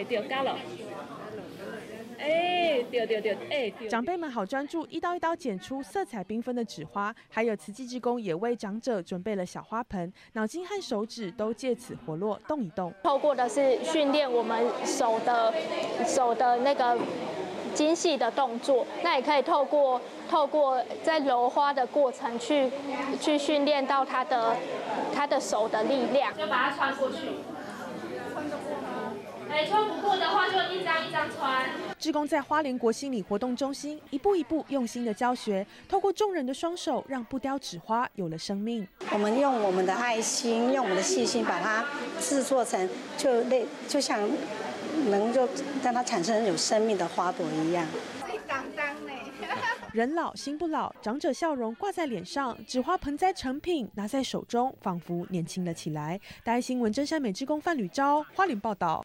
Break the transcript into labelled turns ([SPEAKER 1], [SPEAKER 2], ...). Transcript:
[SPEAKER 1] 哎，对，加了。哎，对对对，哎，
[SPEAKER 2] 长辈们好专注，一刀一刀剪出色彩缤纷的纸花，还有慈济志工也为长者准备了小花盆，脑筋和手指都借此活络，动一动。
[SPEAKER 3] 透过的是训练我们手的手的那个精细的动作，那也可以透过透过在揉花的过程去去训练到他的他的手的力量。
[SPEAKER 1] 就把它穿过去。哎，穿不过的话就一张一张穿。
[SPEAKER 2] 志工在花莲国心理活动中心一步一步用心的教学，透过众人的双手，让不雕纸花有了生命。
[SPEAKER 4] 我们用我们的爱心，用我们的细心，把它制作成就类，就像能够让它产生有生命的花朵一样。
[SPEAKER 2] 人老心不老，长者笑容挂在脸上，纸花盆栽成品拿在手中，仿佛年轻了起来。大爱新闻真善美职工范吕昭花莲报道。